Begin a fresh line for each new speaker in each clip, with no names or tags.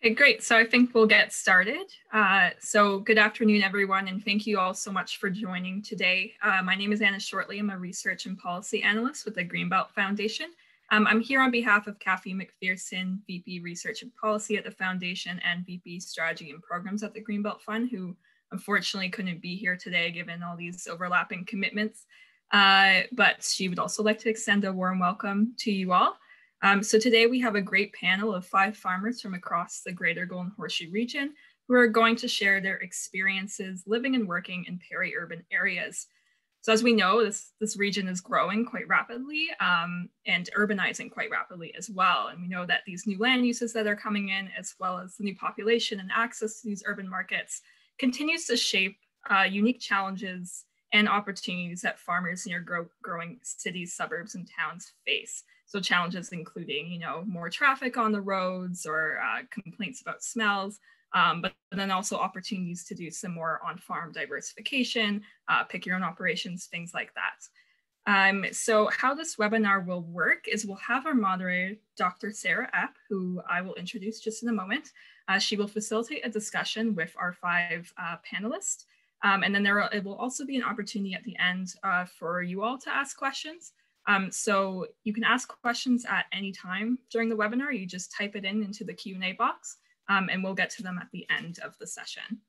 Okay, great. So I think we'll get started. Uh, so good afternoon, everyone, and thank you all so much for joining today. Uh, my name is Anna Shortley. I'm a research and policy analyst with the Greenbelt Foundation. Um, I'm here on behalf of Kathy McPherson, VP Research and Policy at the Foundation and VP Strategy and Programs at the Greenbelt Fund, who unfortunately couldn't be here today given all these overlapping commitments. Uh, but she would also like to extend a warm welcome to you all. Um, so today we have a great panel of five farmers from across the greater Golden Horseshoe region who are going to share their experiences living and working in peri-urban areas. So as we know, this, this region is growing quite rapidly um, and urbanizing quite rapidly as well. And we know that these new land uses that are coming in, as well as the new population and access to these urban markets, continues to shape uh, unique challenges and opportunities that farmers near grow growing cities, suburbs, and towns face. So challenges including, you know, more traffic on the roads or uh, complaints about smells, um, but then also opportunities to do some more on-farm diversification, uh, pick your own operations, things like that. Um, so how this webinar will work is we'll have our moderator, Dr. Sara Epp, who I will introduce just in a moment. Uh, she will facilitate a discussion with our five uh, panelists. Um, and then there will, it will also be an opportunity at the end uh, for you all to ask questions. Um, so you can ask questions at any time during the webinar. You just type it in into the Q&A box um, and we'll get to them at the end of the session.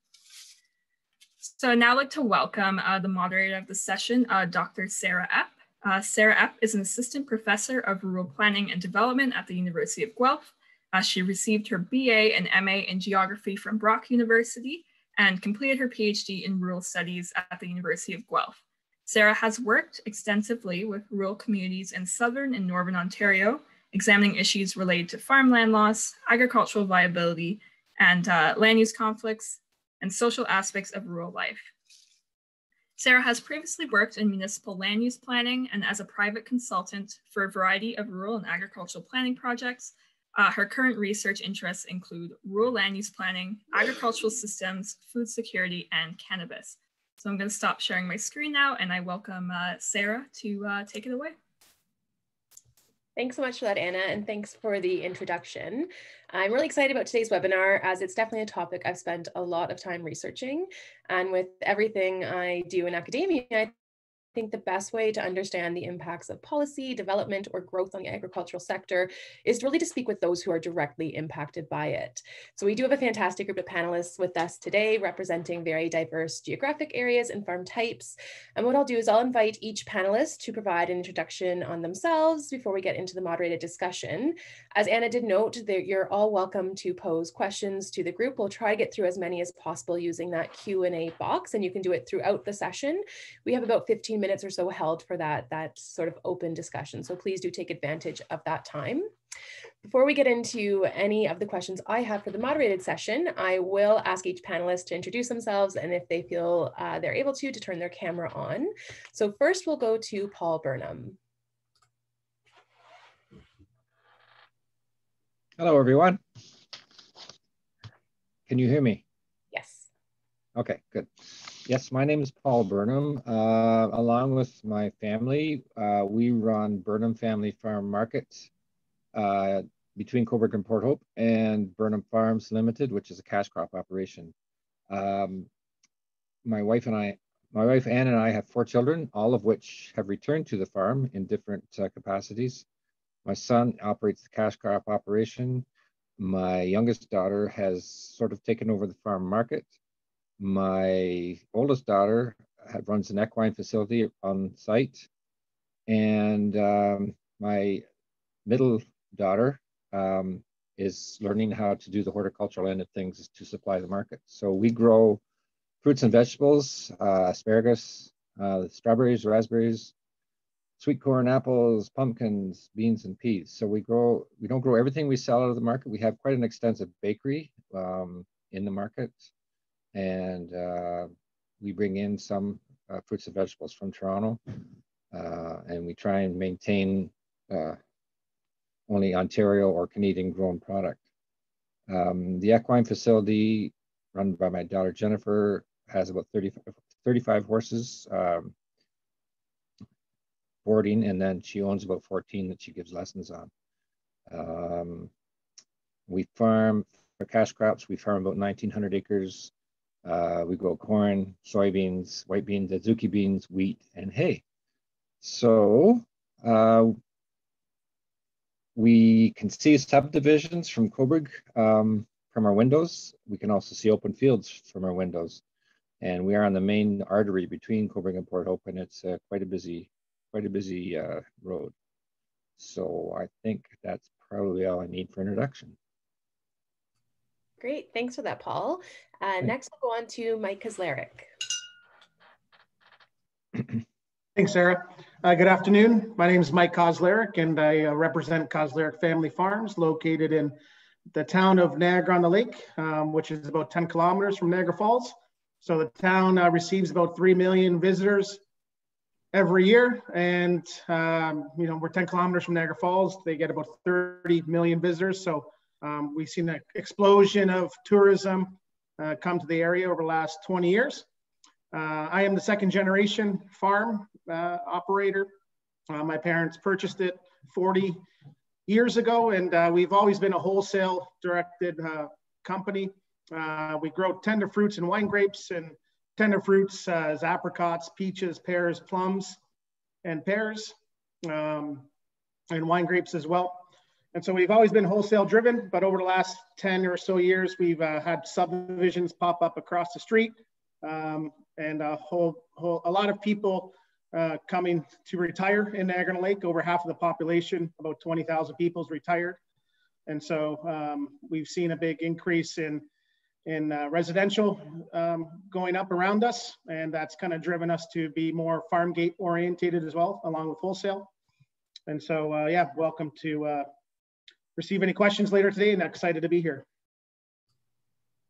So now I'd now like to welcome uh, the moderator of the session, uh, Dr. Sara Epp. Uh, Sara Epp is an assistant professor of rural planning and development at the University of Guelph. Uh, she received her BA and MA in geography from Brock University and completed her PhD in rural studies at the University of Guelph. Sara has worked extensively with rural communities in southern and northern Ontario, examining issues related to farmland loss, agricultural viability, and uh, land use conflicts, and social aspects of rural life. Sara has previously worked in municipal land use planning and as a private consultant for a variety of rural and agricultural planning projects. Uh, her current research interests include rural land use planning, agricultural systems, food security, and cannabis. So I'm going to stop sharing my screen now and I welcome uh, Sara to uh, take it away.
Thanks so much for that, Anna, and thanks for the introduction. I'm really excited about today's webinar as it's definitely a topic I've spent a lot of time researching. And with everything I do in academia, I think the best way to understand the impacts of policy, development, or growth on the agricultural sector is really to speak with those who are directly impacted by it. So we do have a fantastic group of panelists with us today representing very diverse geographic areas and farm types. And what I'll do is I'll invite each panelist to provide an introduction on themselves before we get into the moderated discussion. As Anna did note, that you're all welcome to pose questions to the group. We'll try to get through as many as possible using that Q&A box, and you can do it throughout the session. We have about 15 minutes or so held for that, that sort of open discussion. So please do take advantage of that time. Before we get into any of the questions I have for the moderated session, I will ask each panelist to introduce themselves and if they feel uh, they're able to, to turn their camera on. So first we'll go to Paul Burnham.
Hello, everyone. Can you hear me?
Yes.
Okay, good. Yes, my name is Paul Burnham. Uh, along with my family, uh, we run Burnham Family Farm Markets uh, between Cobourg and Port Hope and Burnham Farms Limited, which is a cash crop operation. Um, my wife and I, my wife Anne and I have four children, all of which have returned to the farm in different uh, capacities. My son operates the cash crop operation. My youngest daughter has sort of taken over the farm market my oldest daughter runs an equine facility on site, and um, my middle daughter um, is learning how to do the horticultural end of things to supply the market. So we grow fruits and vegetables, uh, asparagus, uh, strawberries, raspberries, sweet corn, apples, pumpkins, beans, and peas. So we grow, we don't grow everything we sell out of the market. We have quite an extensive bakery um, in the market and uh, we bring in some uh, fruits and vegetables from Toronto, uh, and we try and maintain uh, only Ontario or Canadian grown product. Um, the equine facility run by my daughter Jennifer has about 30, 35 horses um, boarding, and then she owns about 14 that she gives lessons on. Um, we farm for cash crops. We farm about 1,900 acres. Uh, we grow corn, soybeans, white beans, azuki beans, wheat, and hay. So uh, we can see subdivisions from Cobourg um, from our windows. We can also see open fields from our windows. And we are on the main artery between Cobourg and Port Hope, and it's uh, quite a busy, quite a busy uh, road. So I think that's probably all I need for introduction.
Great, thanks for that, Paul. Uh, next, we'll go on to Mike Kauzlaric.
Thanks, Sara. Uh, good afternoon. My name is Mike Kauzlaric, and I uh, represent Kauzlaric Family Farms, located in the town of Niagara on the Lake, um, which is about 10 kilometers from Niagara Falls. So the town uh, receives about 3 million visitors every year. And, um, you know, we're 10 kilometers from Niagara Falls. They get about 30 million visitors. So um, we've seen an explosion of tourism uh, come to the area over the last 20 years. Uh, I am the second generation farm uh, operator. Uh, my parents purchased it 40 years ago, and uh, we've always been a wholesale directed uh, company. we grow tender fruits and wine grapes, and tender fruits as apricots, peaches, pears, plums, and pears, um, and wine grapes as well. And so we've always been wholesale driven, but over the last 10 or so years, we've uh, had subdivisions pop up across the street um, and a whole, whole, a lot of people uh, coming to retire in Niagara Lake. Over half of the population, about 20,000 people is retired. And so um, we've seen a big increase in, in uh, residential um, going up around us. And that's kind of driven us to be more farm gate orientated as well, along with wholesale. And so, uh, yeah, welcome to uh, receive any questions later today and excited to be here.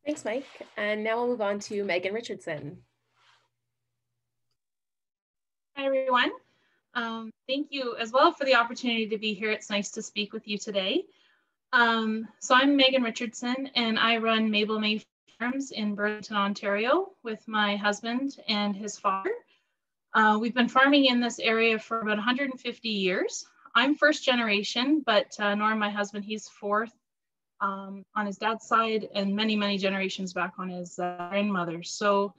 Thanks, Mike. And now we'll move on to Meaghan Richardson.
Hi, everyone. Um, thank you as well for the opportunity to be here. It's nice to speak with you today. Um, so I'm Meaghan Richardson and I run Mabel May Farms in Burlington, Ontario with my husband and his father. Uh, we've been farming in this area for about 150 years. I'm first generation, but uh, Norm, my husband, he's fourth um, on his dad's side and many, many generations back on his uh, grandmother. So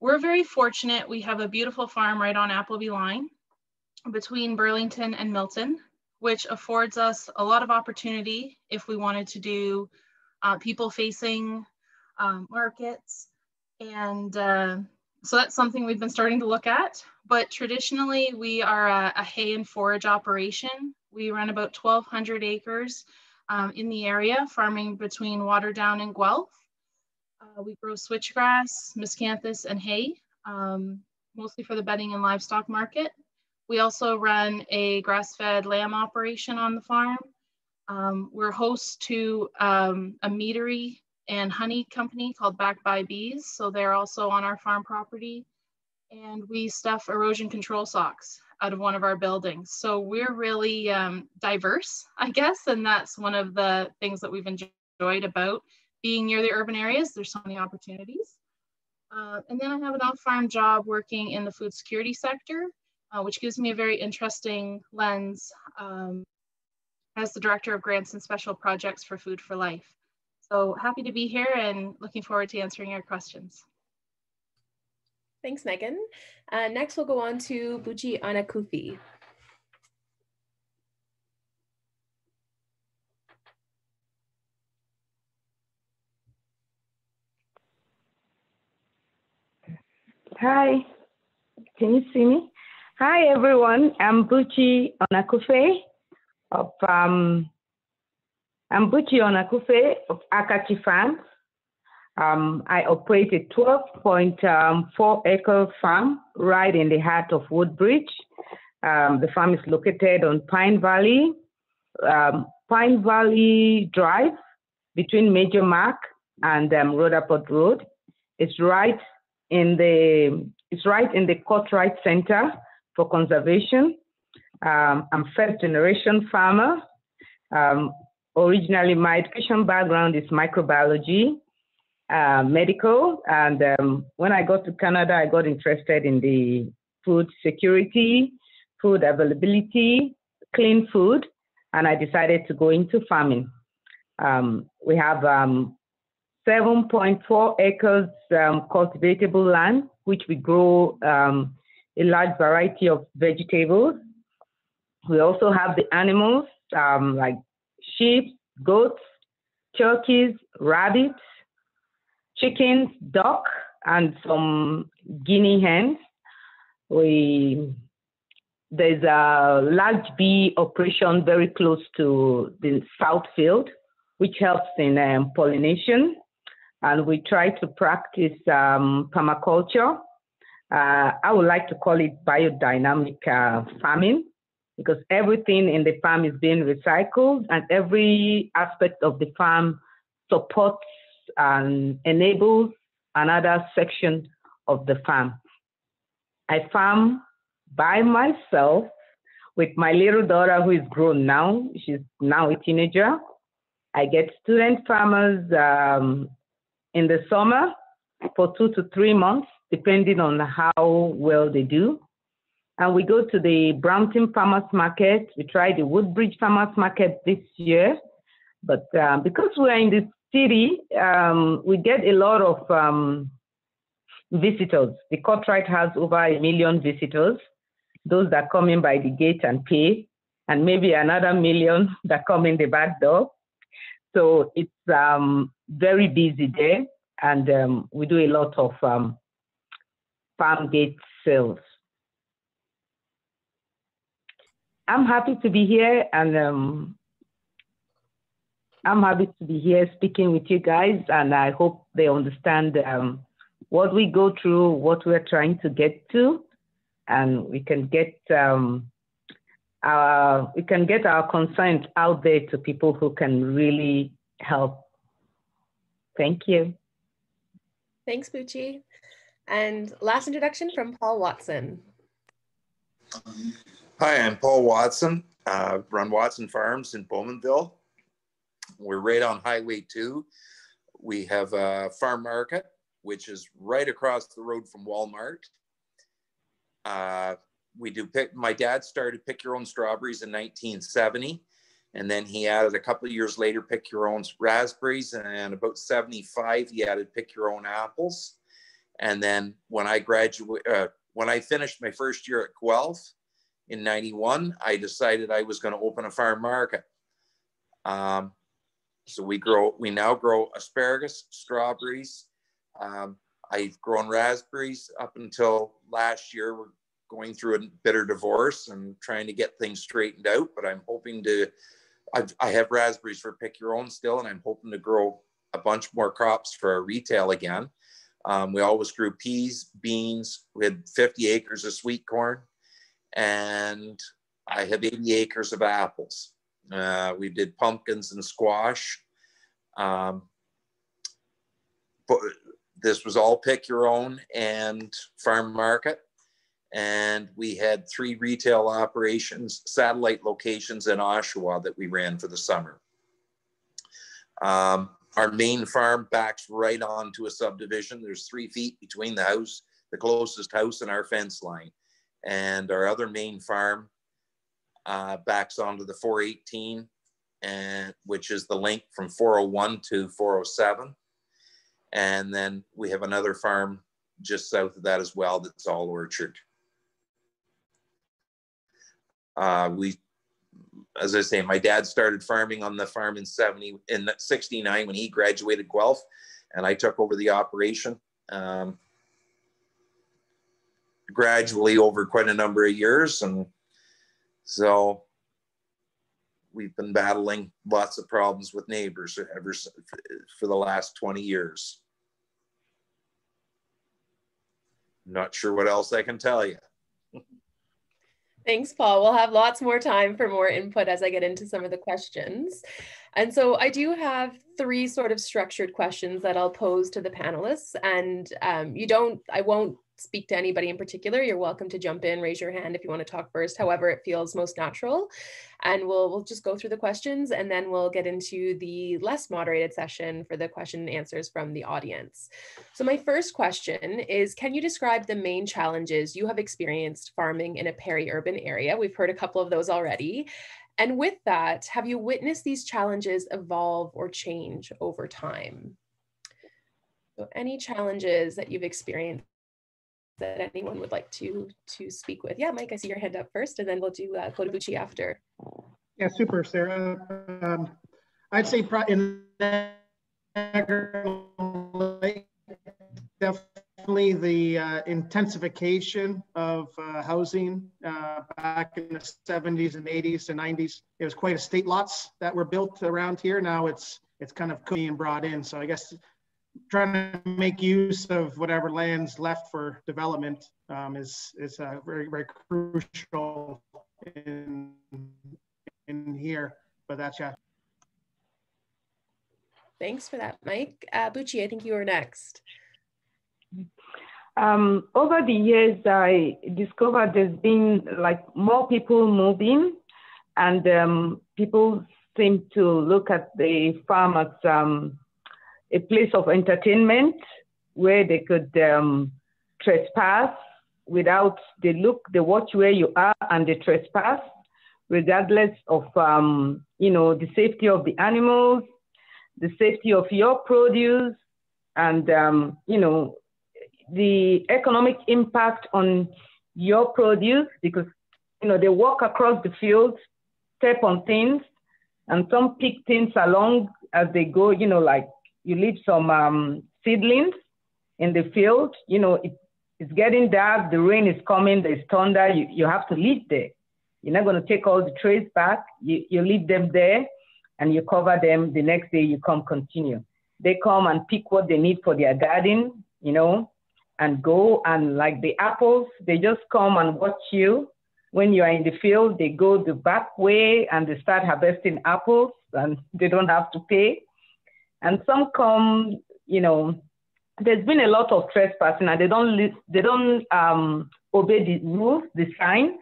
we're very fortunate. We have a beautiful farm right on Appleby Line between Burlington and Milton, which affords us a lot of opportunity if we wanted to do uh, people facing um, markets. And uh, so that's something we've been starting to look at. But traditionally, we are a, a hay and forage operation. We run about 1,200 acres um, in the area, farming between Waterdown and Guelph. Uh, we grow switchgrass, miscanthus, and hay, um, mostly for the bedding and livestock market. We also run a grass-fed lamb operation on the farm. Um, we're host to um, a meadery and honey company called Back by Bees. So they're also on our farm property. And we stuff erosion control socks out of one of our buildings. So we're really um, diverse, I guess. And that's one of the things that we've enjoyed about being near the urban areas. There's so many opportunities. Uh, and then I have an off-farm job working in the food security sector, uh, which gives me a very interesting lens um, as the Director of Grants and Special Projects for Food for Life. So happy to be here and looking forward to answering your questions.
Thanks, Meaghan. Uh, next, we'll go on to Buchi Onakufe.
Hi, can you see me? Hi, everyone. I'm Buchi Onakufe of um, I'm Buchi Onakufe of Akachi Farms. Um, I operate a 12.4 acre farm right in the heart of Woodbridge. Um, the farm is located on Pine Valley, um, Pine Valley Drive between Major Mack and um, Rutherford Road. It's right in the it's right in the Kortright Center for Conservation. Um, I'm first generation farmer. Originally, my education background is microbiology, uh, medical, and um, when I got to Canada, I got interested in the food security, food availability, clean food, and I decided to go into farming. Um, we have um, 7.4 acres um, cultivatable land, which we grow um, a large variety of vegetables. We also have the animals um, like sheep, goats, turkeys, rabbits, chickens, duck, and some guinea hens. We there's a large bee operation very close to the south field, which helps in um, pollination. And we try to practice um, permaculture. Uh, I would like to call it biodynamic uh, farming because everything in the farm is being recycled and every aspect of the farm supports and enables another section of the farm. I farm by myself with my little daughter who is grown now. She's now a teenager. I get student farmers um, in the summer for two to three months, depending on how well they do. And we go to the Brampton Farmers Market. We try the Woodbridge Farmers Market this year. But um, because we're in the city, um, we get a lot of um, visitors. The Kortright has over a million visitors, those that come in by the gate and pay, and maybe another million that come in the back door. So it's um, very busy there, and um, we do a lot of um, farm gate sales. I'm happy to be here and um, I'm happy to be here speaking with you guys and I hope they understand um, what we go through, what we're trying to get to, and we can get um, our we can get our concerns out there to people who can really help. Thank you.
Thanks, Buchi. And last introduction from Paul Watson.
Hi, I'm Paul Watson. Uh, run Watson Farms in Bowmanville. We're right on Highway 2. We have a farm market, which is right across the road from Walmart. Uh, we do pick, my dad started Pick Your Own Strawberries in 1970. And then he added a couple of years later, Pick Your Own Raspberries. And about 75, he added Pick Your Own Apples. And then when I graduated, uh, when I finished my first year at Guelph, in 91, I decided I was going to open a farm market. Um, so we grow, we now grow asparagus, strawberries. Um, I've grown raspberries up until last year. We're going through a bitter divorce and trying to get things straightened out, but I'm hoping to, I've, I have raspberries for pick your own still, and I'm hoping to grow a bunch more crops for retail again. Um, we always grew peas, beans. We had 50 acres of sweet corn and I have 80 acres of apples. Uh, we did pumpkins and squash. Um, but this was all pick your own and farm market. And we had three retail operations, satellite locations in Oshawa that we ran for the summer. Um, our main farm backs right onto a subdivision. There's three feet between the house, the closest house, and our fence line and our other main farm uh, backs onto the 418 and which is the link from 401 to 407 and then we have another farm just south of that as well that's all orchard. Uh, we as i say my dad started farming on the farm in 70 in 69 when he graduated guelph and i took over the operation. Um, gradually over quite a number of years. And so we've been battling lots of problems with neighbors ever for the last 20 years. Not sure what else I can tell you.
Thanks, Paul. We'll have lots more time for more input as I get into some of the questions. And so I do have three sort of structured questions that I'll pose to the panelists. And um, you don't, I won't speak to anybody in particular, you're welcome to jump in, raise your hand if you want to talk first, however it feels most natural. And we'll, we'll just go through the questions and then we'll get into the less moderated session for the question and answers from the audience. So my first question is, can you describe the main challenges you have experienced farming in a peri-urban area? We've heard a couple of those already. And with that, have you witnessed these challenges evolve or change over time? So any challenges that you've experienced that anyone would like to to speak with? Yeah, Mike, I see your hand up first, and then we'll do uh, Kotobuchi after.
Yeah, super, Sara. Um, I'd say in definitely the uh, intensification of uh, housing uh, back in the 70s and 80s and 90s. It was quite estate lots that were built around here. Now it's it's kind of being brought in. So I guess trying to make use of whatever lands left for development um, is is uh, very very crucial in in here. But that's yeah.
Thanks for that, Mike. Uh, Buchi, I think you were next.
Um, over the years, I discovered there's been like more people moving, and um, people seem to look at the farm as um, a place of entertainment where they could um, trespass without they look, they watch where you are and they trespass, regardless of um, you know the safety of the animals, the safety of your produce, and um, you know the economic impact on your produce because you know they walk across the field, step on things, and some pick things along as they go. You know, like you leave some um, seedlings in the field. You know, it, it's getting dark, the rain is coming, there's thunder. You you have to leave there. You're not going to take all the trays back. You you leave them there, and you cover them. The next day you come continue. They come and pick what they need for their garden. You know, and go and like the apples, they just come and watch you. When you are in the field, they go the back way and they start harvesting apples and they don't have to pay. And some come, you know, there's been a lot of trespassing and they don't they don't um, obey the rules, the sign.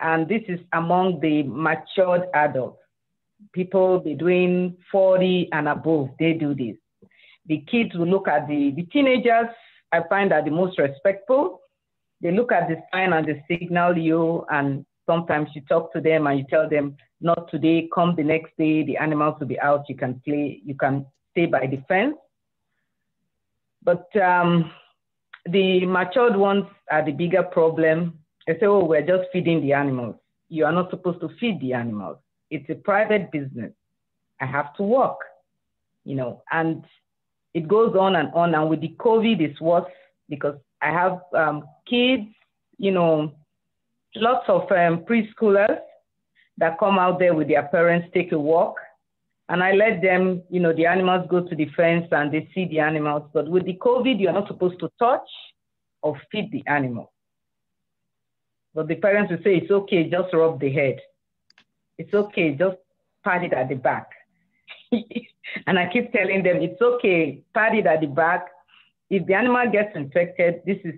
And this is among the matured adults. People between 40 and above, they do this the kids will look at the, the teenagers, I find are the most respectful. They look at the sign and they signal you, and sometimes you talk to them and you tell them, not today, come the next day, the animals will be out, you can play, you can stay by the fence. But um, the matured ones are the bigger problem. They say, oh, we're just feeding the animals. You are not supposed to feed the animals. It's a private business. I have to work, you know, and it goes on and on. And with the COVID, it's worse because I have um, kids, you know, lots of um, preschoolers that come out there with their parents, take a walk. And I let them, you know, the animals go to the fence and they see the animals. But with the COVID, you're not supposed to touch or feed the animal. But the parents will say, it's okay, just rub the head. It's okay, just pat it at the back. and I keep telling them, it's okay, pat it at the back. If the animal gets infected, this is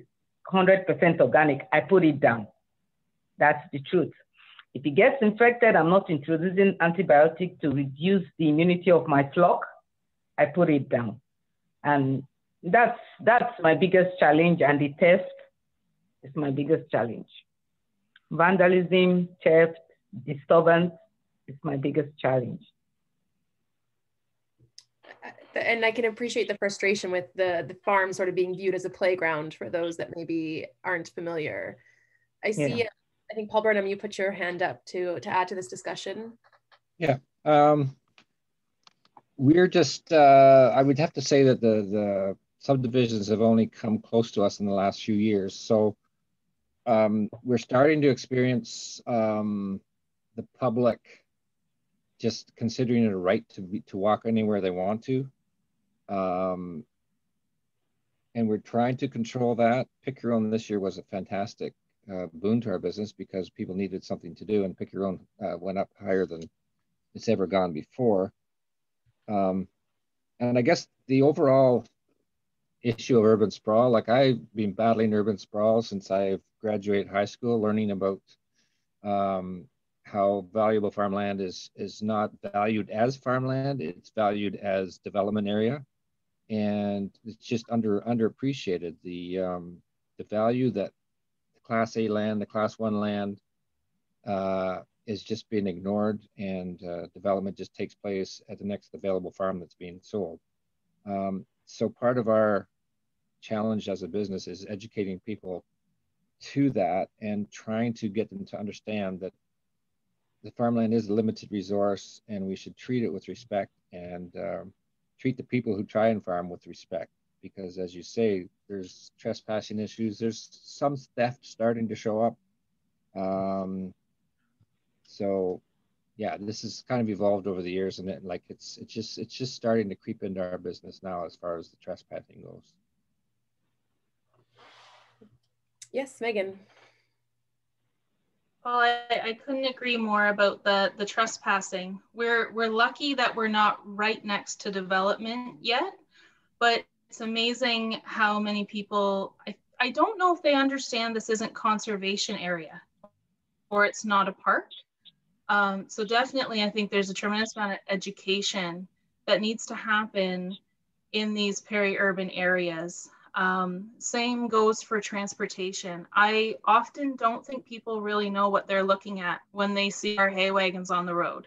100% organic. I put it down. That's the truth. If it gets infected, I'm not introducing antibiotic to reduce the immunity of my flock. I put it down. And that's, that's my biggest challenge. And the theft is my biggest challenge. Vandalism, theft, disturbance is my biggest challenge uh,
and I can appreciate the frustration with the the farm sort of being viewed as a playground for those that maybe aren't familiar. I see. Yeah. I think Paul Burnham, you put your hand up to to add to this discussion.
Yeah, um, we're just. Uh, I would have to say that the the subdivisions have only come close to us in the last few years, so um, we're starting to experience um, the public just considering it a right to be, to walk anywhere they want to. Um, and we're trying to control that. Pick Your Own this year was a fantastic uh, boon to our business because people needed something to do, and Pick Your Own uh, went up higher than it's ever gone before. Um, and I guess the overall issue of urban sprawl, like I've been battling urban sprawl since I graduated high school, learning about um, how valuable farmland is is not valued as farmland; it's valued as development area and it's just under underappreciated the um, the value that class A land, the class one land uh, is just being ignored, and uh, development just takes place at the next available farm that's being sold. Um, so part of our challenge as a business is educating people to that and trying to get them to understand that the farmland is a limited resource and we should treat it with respect and um, treat the people who try and farm with respect because as you say there's trespassing issues. There's some theft starting to show up. Um, so yeah this has kind of evolved over the years and it, like it's it's just it's just starting to creep into our business now as far as the trespassing goes.
Yes megan.
Well, I, I couldn't agree more about the, the trespassing. We're, we're lucky that we're not right next to development yet, but it's amazing how many people, I, I don't know if they understand this isn't conservation area or it's not a park. Um, so definitely, I think there's a tremendous amount of education that needs to happen in these peri-urban areas. Um, same goes for transportation. I often don't think people really know what they're looking at when they see our hay wagons on the road.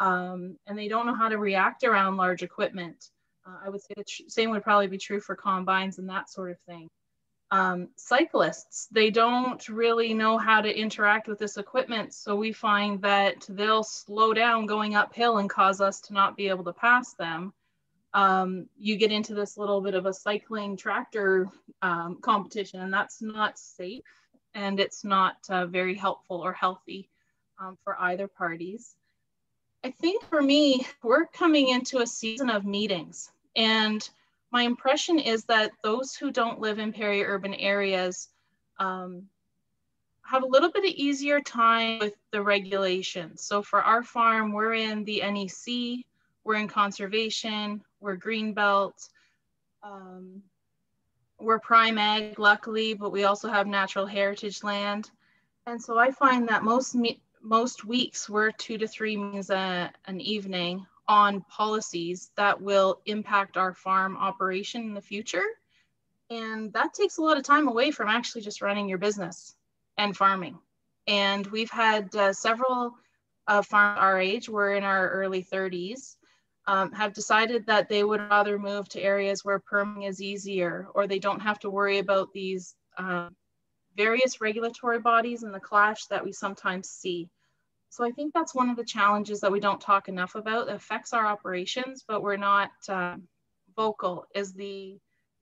Um, and they don't know how to react around large equipment. Uh, I would say the same would probably be true for combines and that sort of thing. Um, cyclists, they don't really know how to interact with this equipment. So we find that they'll slow down going uphill and cause us to not be able to pass them um, you get into this little bit of a cycling tractor um, competition, and that's not safe and it's not uh, very helpful or healthy um, for either parties. I think for me, we're coming into a season of meetings, and my impression is that those who don't live in peri-urban areas um, have a little bit of easier time with the regulations. So for our farm, we're in the NEC, we're in conservation, we're greenbelt, um, we're prime ag, luckily, but we also have natural heritage land. And so I find that most most weeks we're two to three meetings a, an evening on policies that will impact our farm operation in the future. And that takes a lot of time away from actually just running your business and farming. And we've had uh, several uh, farm our age, we're in our early 30s, um, have decided that they would rather move to areas where permitting is easier or they don't have to worry about these um, various regulatory bodies and the clash that we sometimes see. So I think that's one of the challenges that we don't talk enough about that affects our operations, but we're not uh, vocal is the,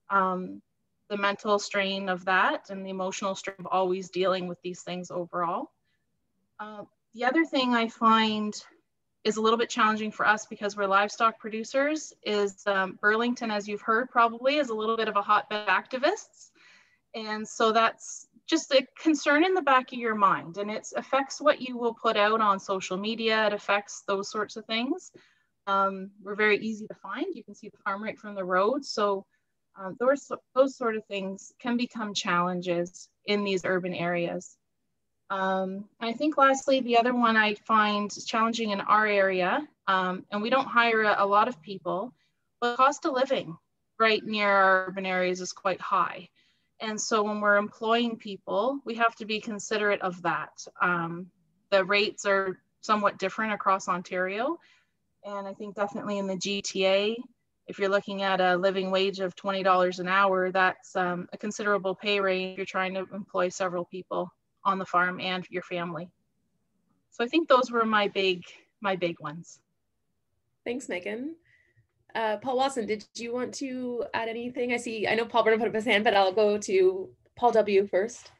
um, the mental strain of that and the emotional strain of always dealing with these things overall. Uh, the other thing I find is a little bit challenging for us because we're livestock producers is um, Burlington, as you've heard probably, is a little bit of a hotbed of activists. And so that's just a concern in the back of your mind and it affects what you will put out on social media. It affects those sorts of things. Um, we're very easy to find. You can see the farm right from the road. So um, those, those sort of things can become challenges in these urban areas. Um, I think lastly, the other one I find challenging in our area, um, and we don't hire a, a, lot of people, but cost of living right near our urban areas is quite high. And so when we're employing people, we have to be considerate of that. Um, the rates are somewhat different across Ontario. And I think definitely in the GTA, if you're looking at a living wage of $20 an hour, that's um, a considerable pay rate if you're trying to employ several people on the farm and your family. So I think those were my big, my big ones.
Thanks, Meaghan. Uh, Paul Watson, did you want to add anything? I see, I know Paul Burnham put up his hand, but I'll go to Paul W first.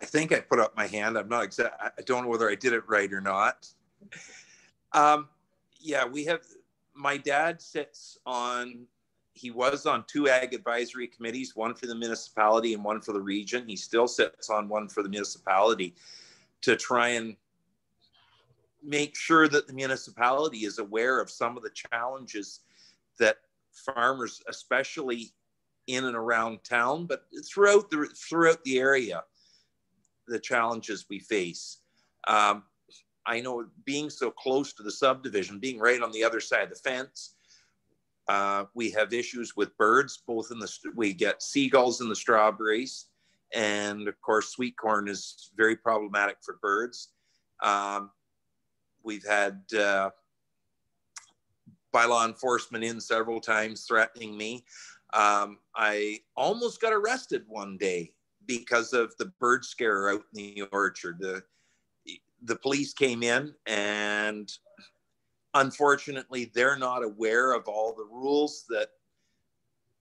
I think I put up my hand. I'm not exact. I don't know whether I did it right or not. Um, yeah, we have, my dad sits on he was on two ag advisory committees, one for the municipality and one for the region. He still sits on one for the municipality to try and make sure that the municipality is aware of some of the challenges that farmers, especially in and around town, but throughout the throughout the area, the challenges we face. Um, I know being so close to the subdivision, being right on the other side of the fence, uh, we have issues with birds, both in the, we get seagulls in the strawberries. And of course, sweet corn is very problematic for birds. Um, we've had uh, by law enforcement in several times threatening me. Um, I almost got arrested one day because of the bird scare out in the orchard. The, the police came in and unfortunately they're not aware of all the rules that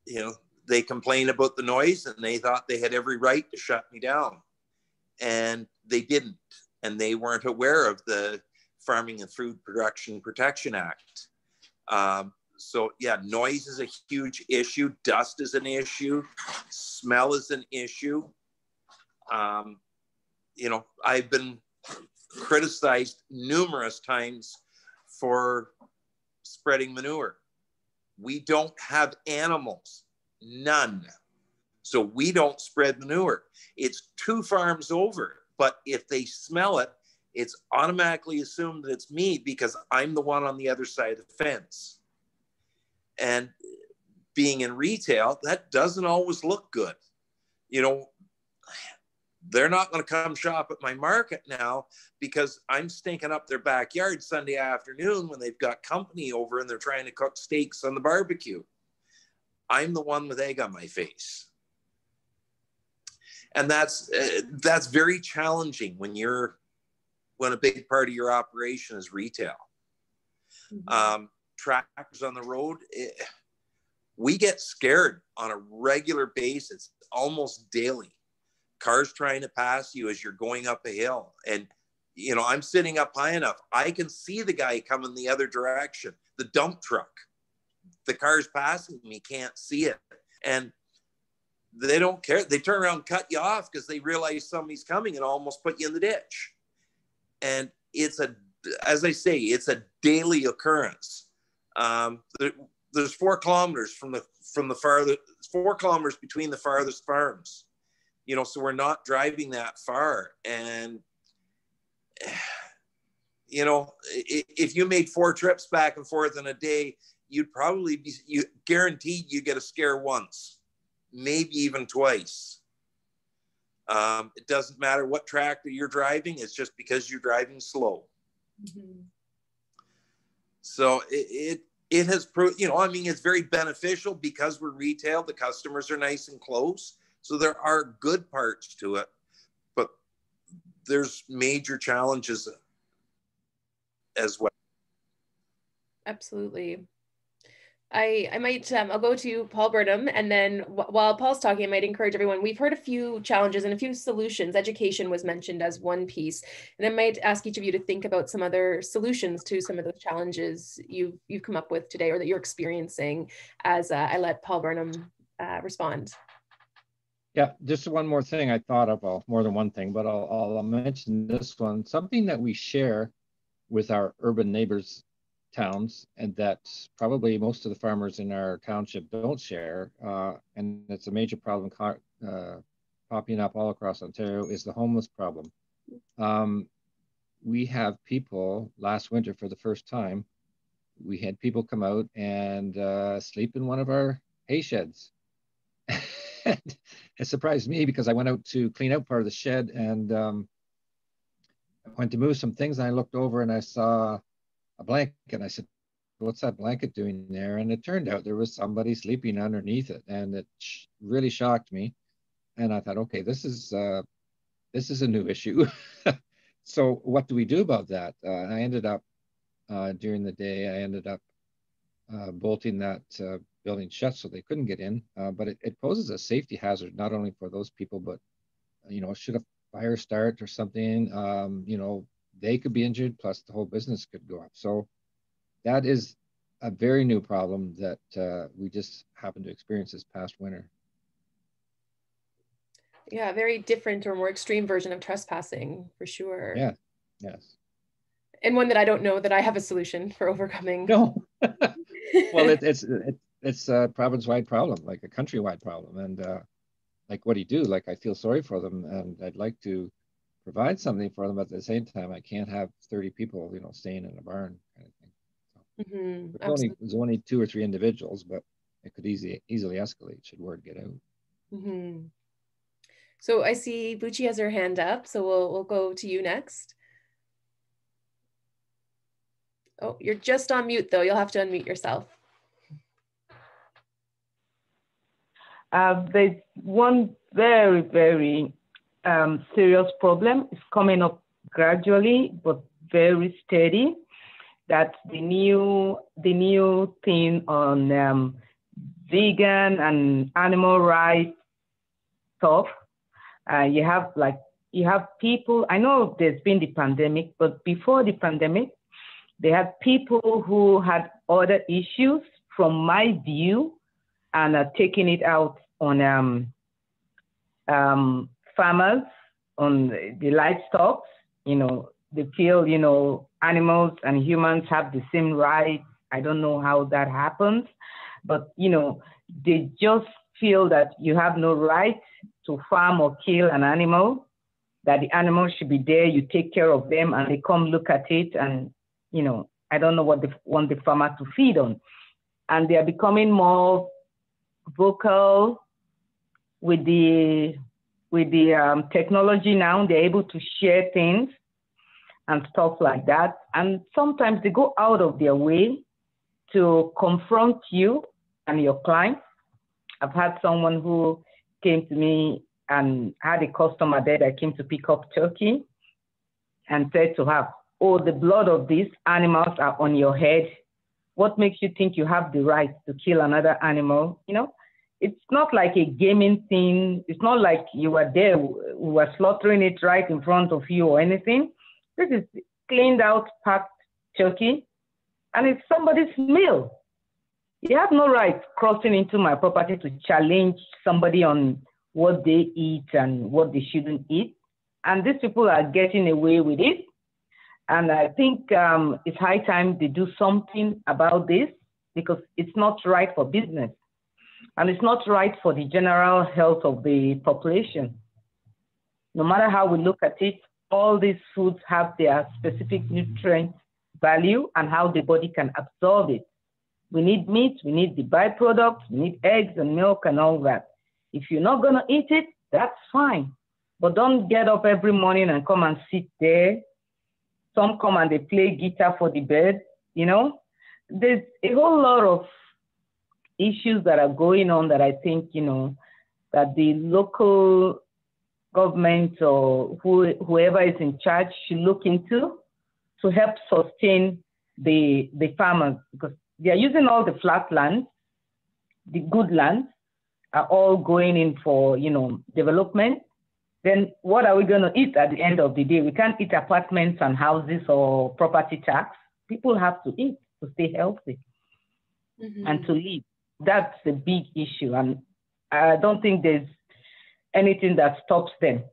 you know they complain about the noise and they thought they had every right to shut me down and they didn't and they weren't aware of the farming and food production protection act um, so yeah noise is a huge issue dust is an issue smell is an issue um, you know i've been criticized numerous times for spreading manure. We don't have animals, none. So we don't spread manure. It's two farms over, but if they smell it, it's automatically assumed that it's me because I'm the one on the other side of the fence. And being in retail, that doesn't always look good. You know, they're not going to come shop at my market now because I'm stinking up their backyard Sunday afternoon when they've got company over and they're trying to cook steaks on the barbecue. I'm the one with egg on my face. And that's uh, that's very challenging when you're when a big part of your operation is retail. Mm-hmm. Um, tractors on the road, it, eh, we get scared on a regular basis, almost daily cars trying to pass you as you're going up a hill. And, you know, I'm sitting up high enough. I can see the guy coming the other direction, the dump truck. The car's passing me, can't see it. And they don't care. They turn around, cut you off because they realize somebody's coming and almost put you in the ditch. And it's a, as I say, it's a daily occurrence. Um, there, there's four kilometers from the from the farthest four kilometers between the farthest farms you know, so we're not driving that far. And, you know, if you made four trips back and forth in a day, you'd probably be you guaranteed you get a scare once, maybe even twice. Um, it doesn't matter what tractor you're driving, it's just because you're driving slow. Mm-hmm. So it, it it has proved, you know, I mean, it's very beneficial because we're retail. The customers are nice and close. So there are good parts to it, but there's major challenges as well.
Absolutely. I, I might, um, I'll go to Paul Burnham and then while Paul's talking, I might encourage everyone, we've heard a few challenges and a few solutions. Education was mentioned as one piece. And I might ask each of you to think about some other solutions to some of those challenges you've, you've come up with today or that you're experiencing as uh, I let Paul Burnham uh, respond.
Yeah, just one more thing I thought of, well, more than one thing, but I'll, I'll mention this one. Something that we share with our urban neighbors towns and that probably most of the farmers in our township don't share, uh, and it's a major problem uh, popping up all across Ontario, is the homeless problem. Um, we have people last winter for the first time, we had people come out and uh, sleep in one of our hay sheds. it surprised me because I went out to clean out part of the shed and um, I went to move some things and I looked over and I saw a blanket and I said, what's that blanket doing there? And it turned out there was somebody sleeping underneath it and it sh really shocked me. And I thought, okay, this is, uh, this is a new issue. so what do we do about that? Uh, I ended up uh, during the day, I ended up uh, bolting that uh, building shut so they couldn't get in. Uh, but it, it, poses a safety hazard not only for those people, but you know, should a fire start or something, um, you know, they could be injured. Plus, the whole business could go up. So that is a very new problem that uh, we just happened to experience this past winter.
Yeah, very different or more extreme version of trespassing for sure.
Yeah. Yes.
And one that I don't know that I have a solution for overcoming.
No. well, it, it's it, it's a province-wide problem, like a countrywide problem. And uh, like, what do you do? Like, I feel sorry for them, and I'd like to provide something for them. But at the same time, I can't have 30 people, you know, staying in a barn kind of thing. So mm-hmm. there's, only, there's only two or three individuals, but it could easily easily escalate should word get out.
Mm-hmm. So I see Buchi has her hand up, so we'll we'll go to you next. Oh, you're just on mute though. You'll have to unmute yourself.
Uh, there's one very, very um, serious problem. It's coming up gradually, but very steady. That the new, the new thing on um, vegan and animal rights stuff. Uh, you have like you have people. I know there's been the pandemic, but before the pandemic, they had people who had other issues. From my view, and are taking it out on um, um, farmers, on the livestock. You know, they feel, you know, animals and humans have the same rights. I don't know how that happens, but, you know, they just feel that you have no right to farm or kill an animal, that the animal should be there, you take care of them, and they come look at it, and, you know, I don't know what they want the farmer to feed on. And they are becoming more vocal with the with the um, technology now, they're able to share things and stuff like that. And sometimes they go out of their way to confront you and your client. I've had someone who came to me and had a customer there that came to pick up turkey and said to her, Oh, the blood of these animals are on your head. What makes you think you have the right to kill another animal? You know, it's not like a gaming thing. It's not like you were there, we were slaughtering it right in front of you or anything. This is cleaned out, packed turkey, and it's somebody's meal. You have no right crossing into my property to challenge somebody on what they eat and what they shouldn't eat. And these people are getting away with it. And I think um, it's high time they do something about this because it's not right for business and it's not right for the general health of the population. No matter how we look at it, all these foods have their specific nutrient value and how the body can absorb it. We need meat, we need the byproducts, we need eggs and milk and all that. If you're not gonna eat it, that's fine. But don't get up every morning and come and sit there. Some come and they play guitar for the bed, you know? There's a whole lot of issues that are going on that I think, you know, that the local government or who, whoever is in charge should look into to help sustain the, the farmers because they are using all the flat lands, the good lands are all going in for, you know, development. Then what are we going to eat at the end of the day? We can't eat apartments and houses or property tax. People have to eat to stay healthy mm-hmm. and to live that's the big issue. And I don't think there's anything that stops them.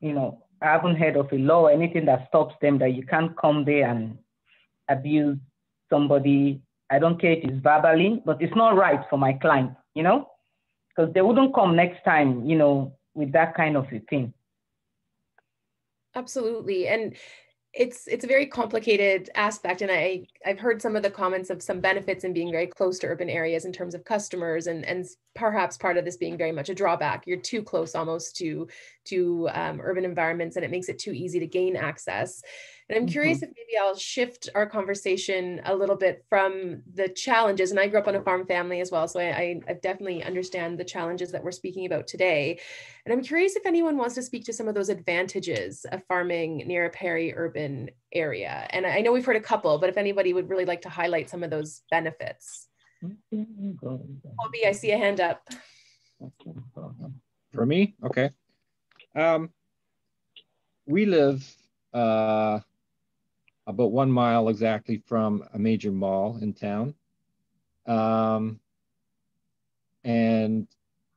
You know, I haven't heard of a law anything that stops them that you can't come there and abuse somebody. I don't care if it's verbally, but it's not right for my client, you know, because they wouldn't come next time, you know, with that kind of a thing.
Absolutely. And it's it's a very complicated aspect and i i've heard some of the comments of some benefits in being very close to urban areas in terms of customers and and perhaps part of this being very much a drawback. You're too close almost to to um, urban environments and it makes it too easy to gain access and I'm curious mm-hmm. if maybe I'll shift our conversation a little bit from the challenges. And I grew up on a farm family as well. So I, I definitely understand the challenges that we're speaking about today. And I'm curious if anyone wants to speak to some of those advantages of farming near a peri-urban area. And I know we've heard a couple, but if anybody would really like to highlight some of those benefits. Bobby, I see a hand up.
For me? Okay. Um, we live uh, about one mile exactly from a major mall in town. Um, and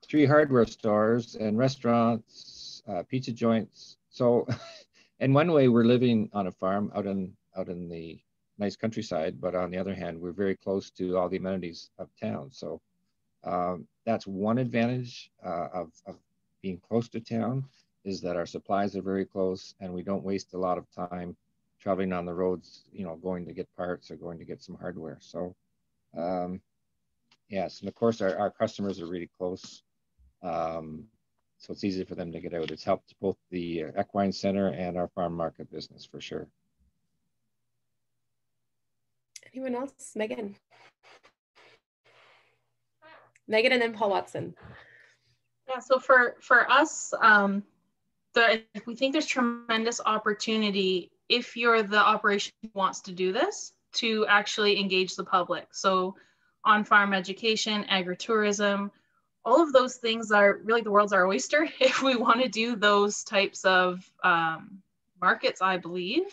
three hardware stores and restaurants, uh, pizza joints. So, in one way, we're living on a farm out in out in the nice countryside, but on the other hand, we're very close to all the amenities of town. So, um, that's one advantage uh, of, of being close to town is that our supplies are very close and we don't waste a lot of time traveling on the roads, you know, going to get parts or going to get some hardware. So, um, yes, and of course our, our customers are really close. Um, so it's easy for them to get out. It's helped both the equine center and our farm market business for sure.
Anyone else? Meaghan. Meaghan and then Paul Watson.
Yeah, so for for us, um, the we think there's tremendous opportunity if you're the operation wants to do this to actually engage the public. So on farm education, agritourism, all of those things are really the world's our oyster if we want to do those types of um, markets, I believe.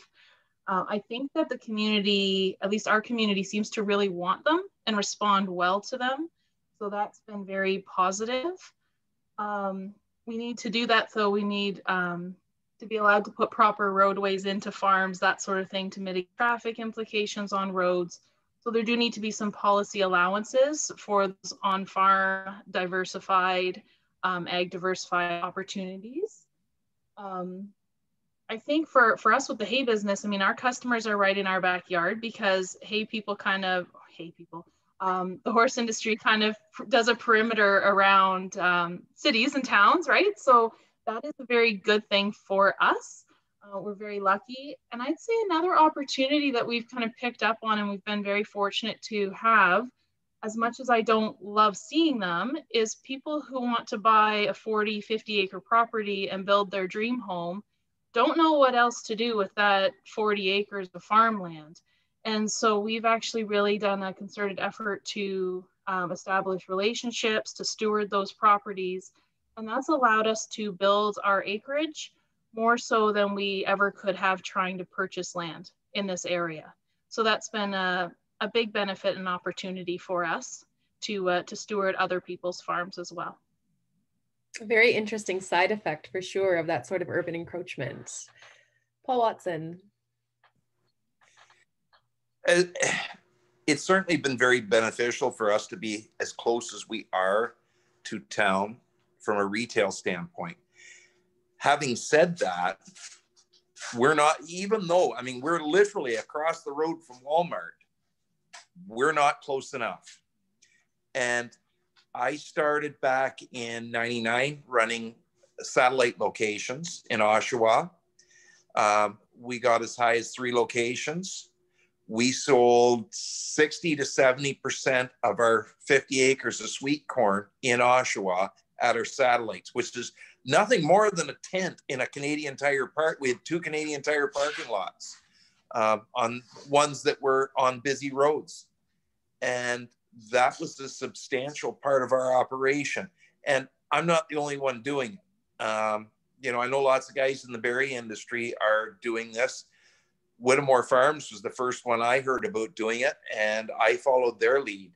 Uh, I think that the community, at least our community, seems to really want them and respond well to them. So that's been very positive. Um, we need to do that, so we need um, to be allowed to put proper roadways into farms, that sort of thing, to mitigate traffic implications on roads. So there do need to be some policy allowances for on-farm diversified, um, ag diversified opportunities. Um, I think for, for us with the hay business, I mean, our customers are right in our backyard because hay people kind of, hay people, um, the horse industry kind of does a perimeter around um, cities and towns, right? So that is a very good thing for us. Uh, we're very lucky. And I'd say another opportunity that we've kind of picked up on and we've been very fortunate to have, as much as I don't love seeing them, is people who want to buy a 40, 50 acre property and build their dream home don't know what else to do with that 40 acres of farmland. And so we've actually really done a concerted effort to um, establish relationships, to steward those properties. And that's allowed us to build our acreage more so than we ever could have trying to purchase land in this area. So that's been a, a big benefit and opportunity for us to, uh, to steward other people's farms as well.
A very interesting side effect for sure of that sort of urban encroachment. Paul Watson,
it's certainly been very beneficial for us to be as close as we are to town from a retail standpoint. Having said that, we're not, even though, I mean, we're literally across the road from Walmart, we're not close enough. And I started back in 99 running satellite locations in Oshawa. Um, we got as high as three locations we sold 60 to 70% of our 50 acres of sweet corn in Oshawa at our satellites, which is nothing more than a tent in a Canadian Tire park. We had two Canadian Tire parking lots um, on ones that were on busy roads. And that was a substantial part of our operation. And I'm not the only one doing it. Um, you know, I know lots of guys in the berry industry are doing this Whittamore Farms was the first one I heard about doing it, and I followed their lead.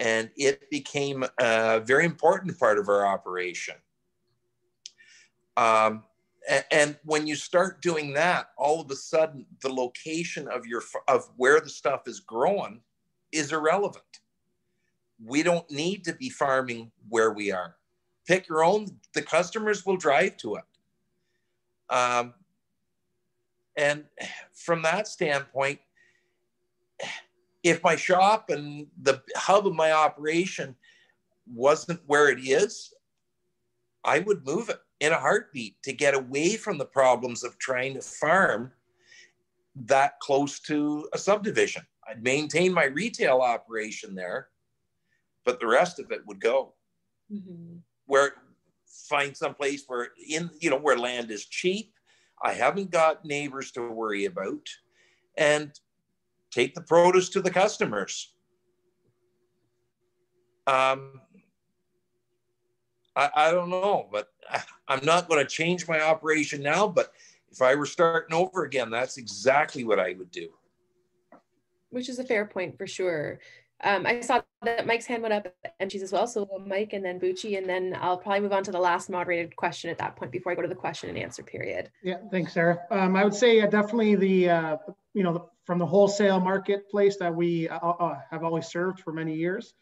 And it became a very important part of our operation. Um, and, when you start doing that, all of a sudden, the location of your of where the stuff is growing is irrelevant. We don't need to be farming where we are. Pick your own. The customers will drive to it. Um, and from that standpoint, if my shop and the hub of my operation wasn't where it is, I would move it in a heartbeat to get away from the problems of trying to farm that close to a subdivision. I'd maintain my retail operation there, but the rest of it would go. Mm-hmm. Where find some place where in you know where land is cheap I haven't got neighbors to worry about, and take the produce to the customers. Um, I, I don't know, but I'm not going to change my operation now. But if I were starting over again, that's exactly what I would do.
Which is a fair point for sure. Um, I saw that Mike's hand went up and she's as well. So Mike and then Buchi, and then I'll probably move on to the last moderated question at that point before I go to the question and answer period.
Yeah, thanks, Sara. Um, I would say uh, definitely the, uh, you know, the, from the wholesale marketplace that we uh, uh, have always served for many years,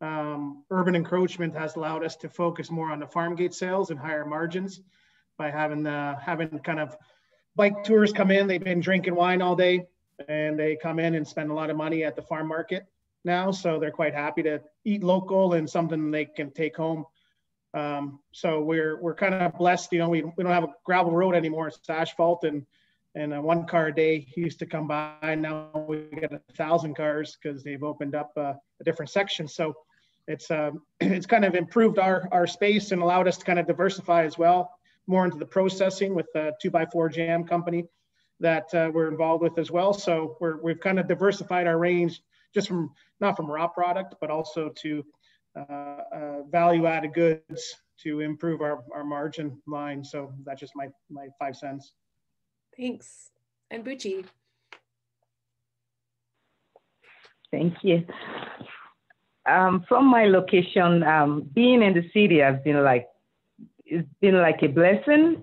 um, urban encroachment has allowed us to focus more on the farm gate sales and higher margins by having the, having kind of bike tours come in. They've been drinking wine all day and they come in and spend a lot of money at the farm market now, so they're quite happy to eat local and something they can take home. Um, so we're we're kind of blessed, you know. We, we don't have a gravel road anymore; it's asphalt, and and uh, one car a day used to come by. Now we got a thousand cars because they've opened up uh, a different section. So it's um, it's kind of improved our our space and allowed us to kind of diversify as well more into the processing with the two by four jam company that uh, we're involved with as well. So we're we've kind of diversified our range just from not from raw product but also to uh, uh, value added goods to improve our, our margin line. So that's just my my five cents.
Thanks. And Buchi.
Thank you. Um, from my location, um, being in the city has been like it's been like a blessing.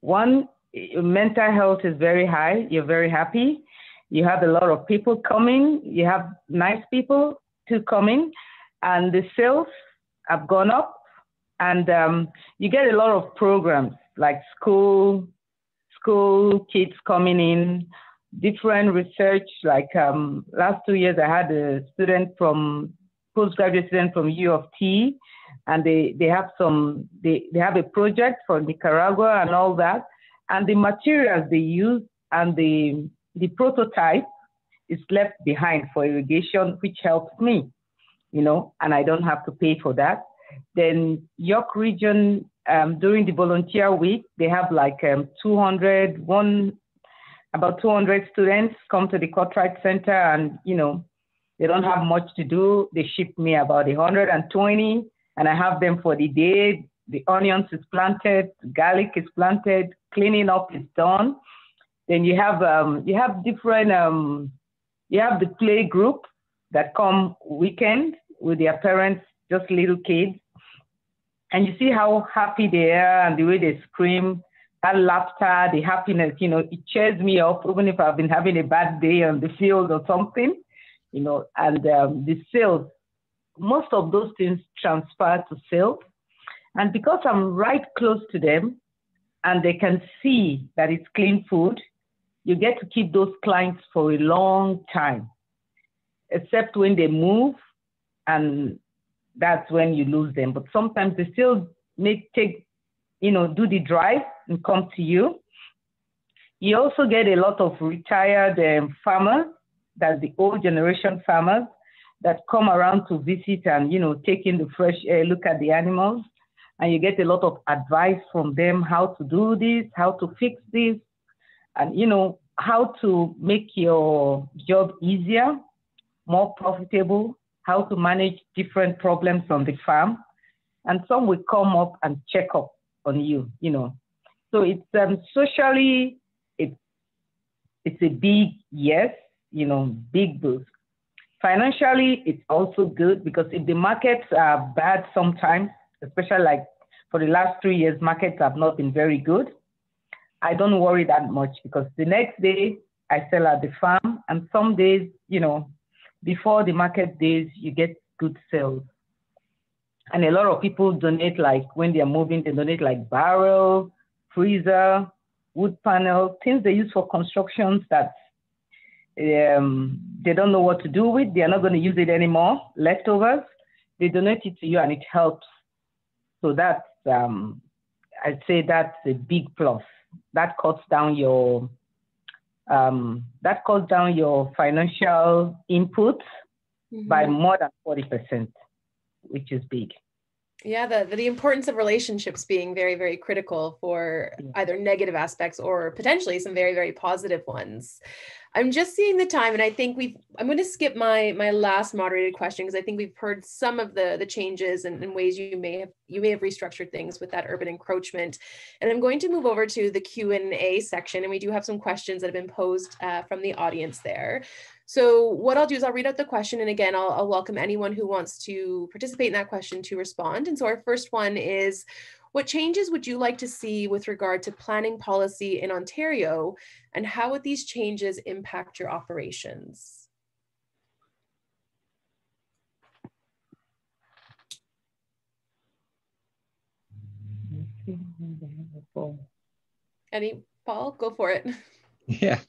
One, mental health is very high. You're very happy. You have a lot of people coming. You have nice people to come in, and the sales have gone up. And um, you get a lot of programs like school school kids coming in, different research. Like um, last two years, I had a student from postgraduate student from U of T, and they they have some they they have a project for Nicaragua and all that, and the materials they use and the the prototype is left behind for irrigation, which helps me, you know, and I don't have to pay for that. Then York Region um, during the volunteer week, they have like um, 200, one, about 200 students come to the Kortright Center and, you know, they don't have much to do. They ship me about 120 and I have them for the day. The onions is planted, garlic is planted, cleaning up is done. Then you have, um, you have different, um, you have the play group that come weekend with their parents, just little kids and you see how happy they are and the way they scream, that laughter, the happiness, you know, it cheers me up, even if I've been having a bad day on the field or something, you know, and um, the sales, most of those things transfer to sales. And because I'm right close to them and they can see that it's clean food, you get to keep those clients for a long time, except when they move and that's when you lose them. But sometimes they still make take, you know, do the drive and come to you. You also get a lot of retired um, farmers, that's the old generation farmers that come around to visit and, you know, take in the fresh air, look at the animals. And you get a lot of advice from them how to do this, how to fix this, and, you know, how to make your job easier, more profitable, how to manage different problems on the farm. And some will come up and check up on you, you know. So it's um, socially, it, it's a big yes, you know, big boost. Financially, it's also good because if the markets are bad sometimes, especially like for the last three years, markets have not been very good. I don't worry that much because the next day I sell at the farm, and some days, you know, before the market days, you get good sales. And a lot of people donate, like when they're moving, they donate like barrel, freezer, wood panel, things they use for constructions that um, they don't know what to do with. They're not going to use it anymore, leftovers. They donate it to you and it helps. So that's, um, I'd say that's a big plus. That cuts down your um, that cuts down your financial input mm-hmm. by more than 40%, which is big.
Yeah, the, the importance of relationships being very, very critical for either negative aspects or potentially some very, very positive ones. I'm just seeing the time, and I think we've. I'm going to skip my my last moderated question because I think we've heard some of the the changes and, and, ways you may have you may have restructured things with that urban encroachment. And I'm going to move over to the Q and A section, and we do have some questions that have been posed uh, from the audience there. So what I'll do is I'll read out the question, and again, I'll, I'll welcome anyone who wants to participate in that question to respond. And so our first one is. What changes would you like to see with regard to planning policy in Ontario, and how would these changes impact your operations? Any, Paul, go for it.
Yeah.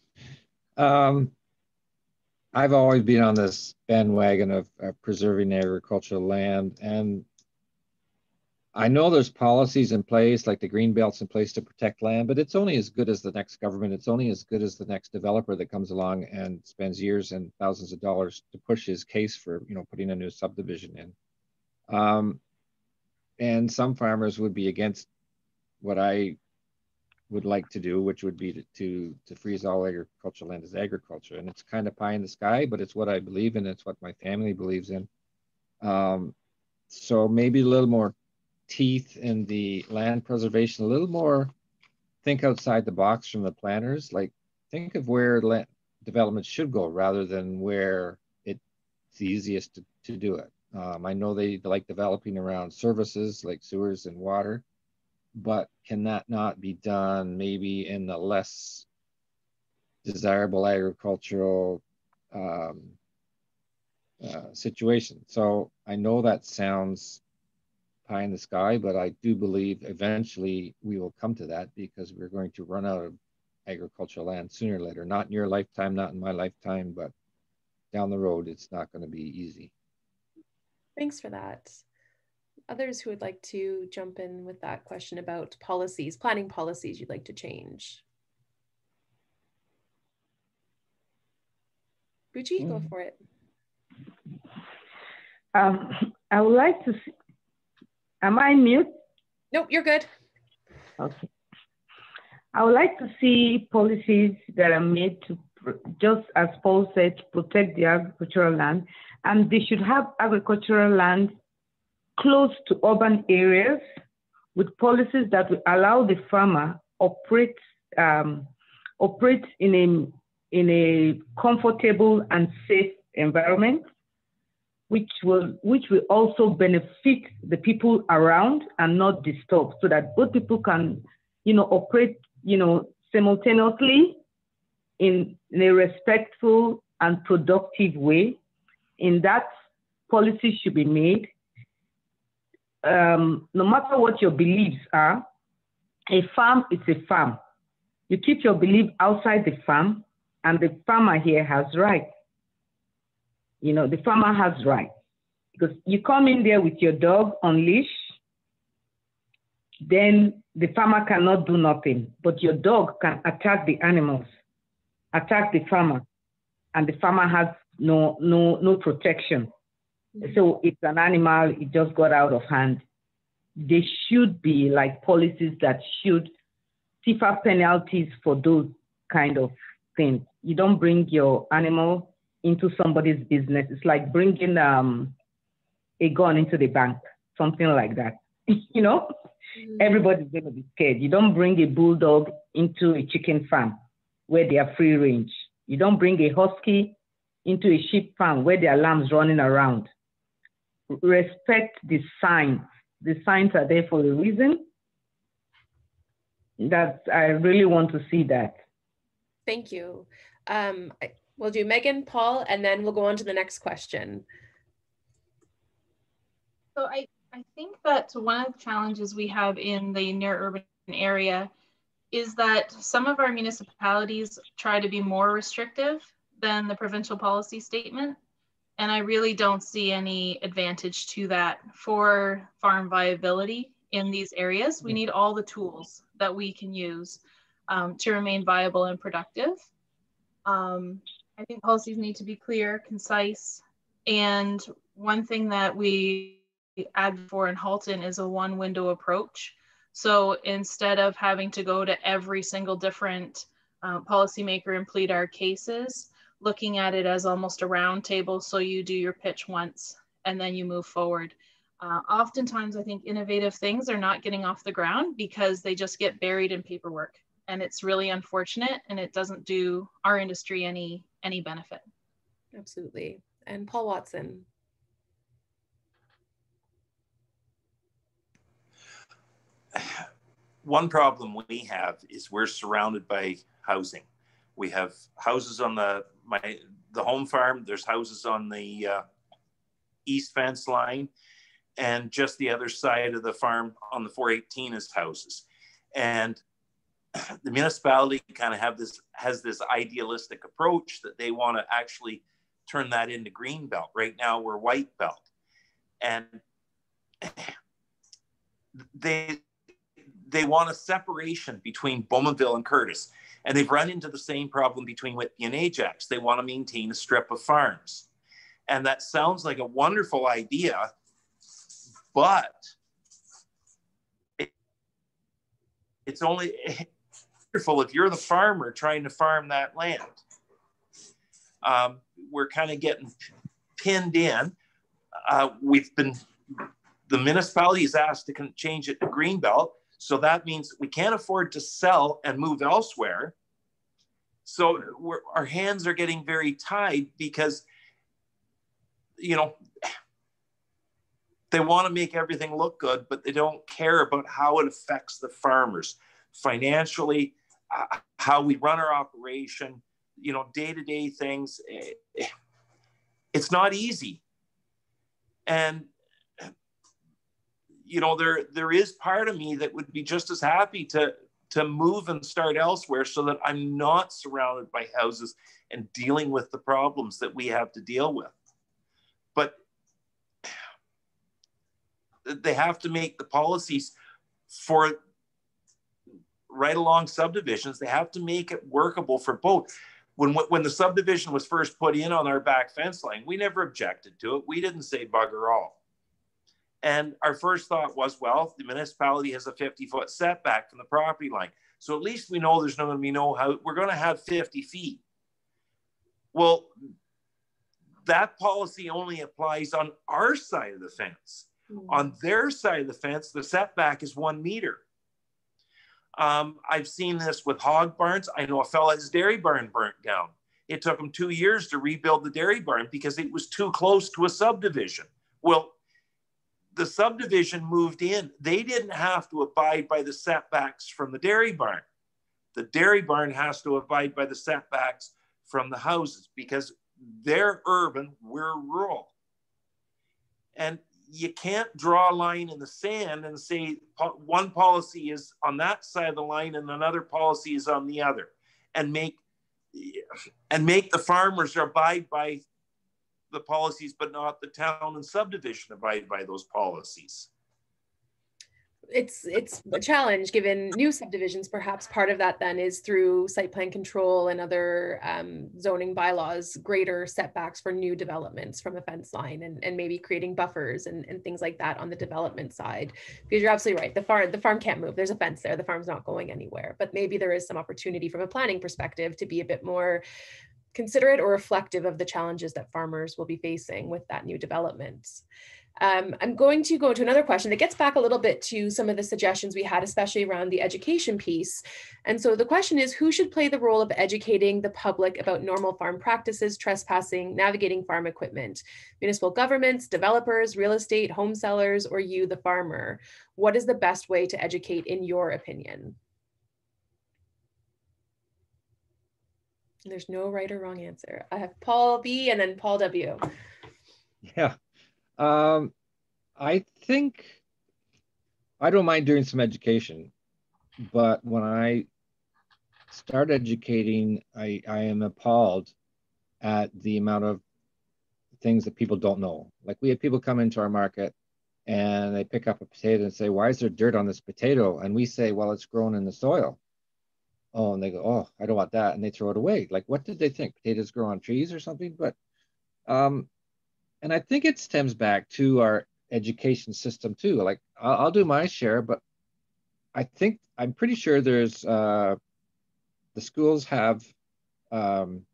Um, I've always been on this bandwagon of, of preserving agricultural land, and I know there's policies in place, like the green belts in place to protect land, but it's only as good as the next government. It's only as good as the next developer that comes along and spends years and thousands of dollars to push his case for, you know, putting a new subdivision in. Um, and some farmers would be against what I would like to do, which would be to, to, to freeze all agricultural land as agriculture. And it's kind of pie in the sky, but it's what I believe in. It's what my family believes in. Um, so maybe a little more teeth in the land preservation, a little more think outside the box from the planners. Like think of where land development should go rather than where it's easiest to, to do it. Um, I know they like developing around services like sewers and water, but can that not be done maybe in the less desirable agricultural um, uh, situation? So I know that sounds pie in the sky, but I do believe eventually we will come to that because we're going to run out of agricultural land sooner or later. Not in your lifetime, not in my lifetime, but down the road, it's not going to be easy.
Thanks for that. Others who would like to jump in with that question about policies, planning policies you'd like to change. Buchi, mm. go for it.
Um, I would like to see, Am I mute?
Nope, you're good.
Okay. I would like to see policies that are made to, just as Paul said, to protect the agricultural land. And they should have agricultural land close to urban areas with policies that will allow the farmer operate um, operate in a in a comfortable and safe environment which will which will also benefit the people around and not disturb so that both people can you know operate you know simultaneously in, in a respectful and productive way. In that policy should be made um, no matter what your beliefs are a farm is a farm. You keep your belief outside the farm and the farmer here has rights you know, the farmer has rights because you come in there with your dog on leash, then the farmer cannot do nothing, but your dog can attack the animals, attack the farmer, and the farmer has no no no protection. Mm-hmm. So it's an animal, it just got out of hand. There should be like policies that should stiffer penalties for those kind of things. You don't bring your animal into somebody's business. It's like bringing um, a gun into the bank, something like that. you know, mm-hmm. everybody's going to be scared. You don't bring a bulldog into a chicken farm where they are free range. You don't bring a husky into a sheep farm where there are lambs running around. Respect the signs. The signs are there for a reason. That I really want to see that.
Thank you. Um, I, We'll do Meaghan, Paul, and then we'll go on to the next question.
So I, I think that one of the challenges we have in the near urban area is that some of our municipalities try to be more restrictive than the provincial policy statement. And I really don't see any advantage to that for farm viability in these areas. We need all the tools that we can use um, to remain viable and productive. Um, I think policies need to be clear, concise, and one thing that we add for in Halton is a one window approach. So instead of having to go to every single different uh, policymaker and plead our cases, looking at it as almost a round table. So you do your pitch once and then you move forward. Uh, oftentimes, I think innovative things are not getting off the ground because they just get buried in paperwork. And it's really unfortunate and it doesn't do our industry any any benefit.
Absolutely. And Paul Watson.
One problem we have is we're surrounded by housing. We have houses on the my the home farm. There's houses on the uh, east fence line, and just the other side of the farm on the 418 is houses. And the municipality kind of have this has this idealistic approach that they want to actually turn that into green belt. Right now we're white belt, and they they want a separation between Bowmanville and Courtice, And they've run into the same problem between Whitby and Ajax. They want to maintain a strip of farms. And that sounds like a wonderful idea, but it's only if you're the farmer trying to farm that land. Um, we're kind of getting pinned in. Uh, we've been, the municipality is asked to change it to greenbelt so that means we can't afford to sell and move elsewhere. So our hands are getting very tied because, you know, they want to make everything look good, but they don't care about how it affects the farmers financially, how we run our operation, you know, day to day things. Eh, it's not easy. And you know, there there is part of me that would be just as happy to to move and start elsewhere so that I'm not surrounded by houses and dealing with the problems that we have to deal with. But they have to make the policies for right along subdivisions. They have to make it workable for both. When, when the subdivision was first put in on our back fence line, we never objected to it. We didn't say bugger all. And our first thought was, well, the municipality has a 50 foot setback from the property line. So at least we know there's no going to be no how we're going to have 50 feet. Well, that policy only applies on our side of the fence. Mm-hmm. On their side of the fence, the setback is one meter. Um, I've seen this with hog barns. I know a fella's dairy barn burnt down. It took him two years to rebuild the dairy barn because it was too close to a subdivision. Well, the subdivision moved in, they didn't have to abide by the setbacks from the dairy barn. The dairy barn has to abide by the setbacks from the houses because they're urban, we're rural. And you can't draw a line in the sand and say one policy is on that side of the line and another policy is on the other and make and make the farmers abide by the policies, but not the town and subdivision abide by those policies.
It's it's a challenge given new subdivisions. Perhaps part of that then is through site plan control and other um, zoning bylaws, greater setbacks for new developments from a fence line, and, and maybe creating buffers and, and things like that on the development side. Because you're absolutely right, the farm the farm can't move. There's a fence there. The farm's not going anywhere. But maybe there is some opportunity from a planning perspective to be a bit more considerate or reflective of the challenges that farmers will be facing with that new development. Um, I'm going to go to another question that gets back a little bit to some of the suggestions we had, especially around the education piece. And so the question is, who should play the role of educating the public about normal farm practices, trespassing, navigating farm equipment? Municipal governments, developers, real estate, home sellers, or you, the farmer? What is the best way to educate in your opinion? There's no right or wrong answer. I have Paul B and then Paul W.
Yeah. Um, I think I don't mind doing some education, but when I start educating, I, I am appalled at the amount of things that people don't know. Like we have people come into our market and they pick up a potato and say, Why is there dirt on this potato? And we say, Well, it's grown in the soil oh, and they go, oh, I don't want that, and they throw it away. Like, what did they think? Potatoes grow on trees or something? But, um, and I think it stems back to our education system too. Like, I'll, I'll do my share, but I think I'm pretty sure there's uh, the schools have um,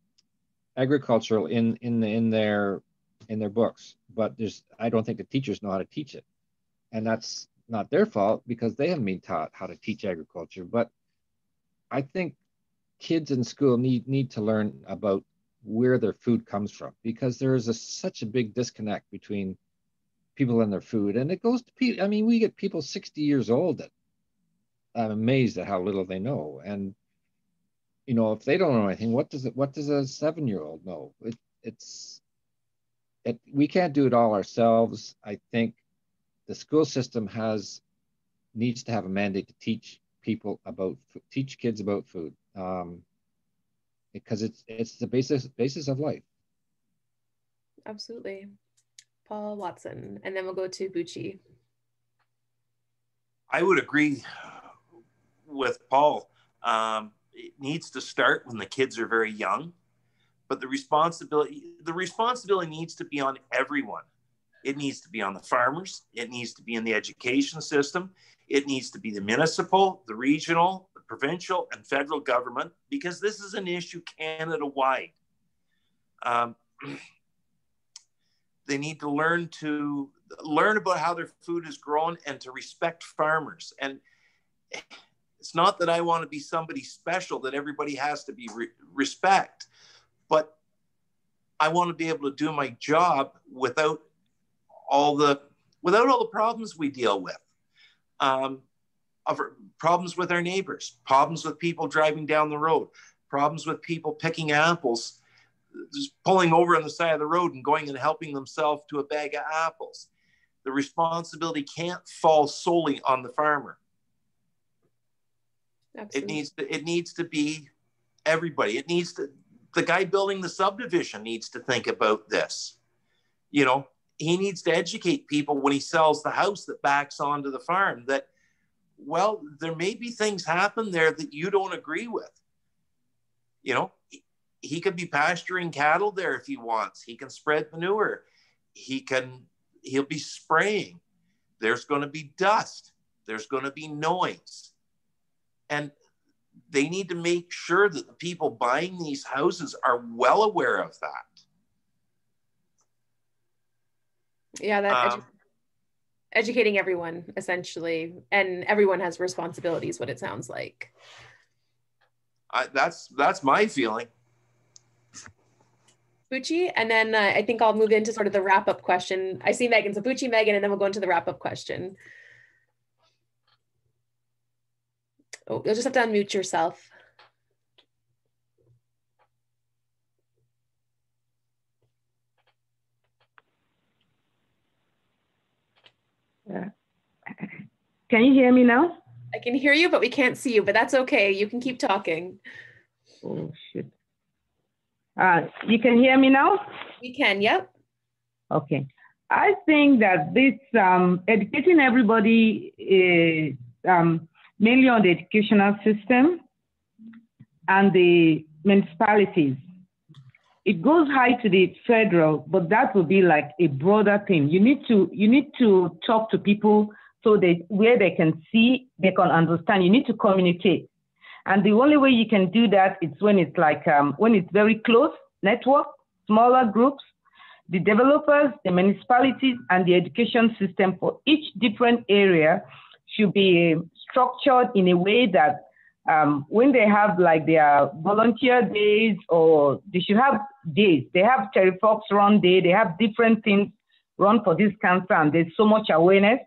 agricultural in in in their in their books, but there's I don't think the teachers know how to teach it, and that's not their fault because they haven't been taught how to teach agriculture. But I think kids in school need need to learn about where their food comes from because there is a, such a big disconnect between people and their food. And it goes to people i mean we get people 60 years old that i'm amazed at how little they know. And you know if they don't know anything what does it what does a seven year old know? It, it's it, we can't do it all ourselves. I think the school system has needs to have a mandate to teach people about teach kids about food um, because it's it's the basis basis of life.
Absolutely, Paul Watson, and then we'll go to Buchi.
I would agree with Paul. Um, it needs to start when the kids are very young, but the responsibility the responsibility needs to be on everyone. It needs to be on the farmers. It needs to be in the education system. It needs to be the municipal, the regional, the provincial, and federal government because this is an issue Canada wide. Um, they need to learn to learn about how their food is grown and to respect farmers. And it's not that I want to be somebody special that everybody has to be re- respect, but I want to be able to do my job without all the without all the problems we deal with. Um, of problems with our neighbors, problems with people driving down the road, problems with people picking apples, just pulling over on the side of the road and going and helping themselves to a bag of apples. The responsibility can't fall solely on the farmer. Absolutely. It needs to, it needs to be everybody. It needs to the guy building the subdivision needs to think about this. You know, he needs to educate people when he sells the house that backs onto the farm that well, there may be things happen there that you don't agree with. You know, he could be pasturing cattle there if he wants. He can spread manure. He can he'll be spraying. There's going to be dust. There's going to be noise. And they need to make sure that the people buying these houses are well aware of that.
Yeah, that um, edu- educating everyone essentially, and everyone has responsibilities. What it sounds like.
I, that's that's my feeling.
Buchi, and then uh, I think I'll move into sort of the wrap up question. I see Meaghan, so Buchi, Meaghan, and then we'll go into the wrap up question. Oh, you'll just have to unmute yourself.
Can you hear me now?
I can hear you, but we can't see you, but that's okay. You can keep talking.
Oh, shit. Uh, you can hear me now?
We can, yep.
Okay. I think that this um, educating everybody is um, mainly on the educational system and the municipalities. It goes high to the federal, but that will be like a broader thing. You need to you need to talk to people so they where they can see, they can understand. You need to communicate. And the only way you can do that is when it's like um, when it's very close network, smaller groups, the developers, the municipalities, and the education system for each different area should be structured in a way that um, when they have like their volunteer days or they should have days, they have Terry Fox run day, they have different things run for this cancer, and there's so much awareness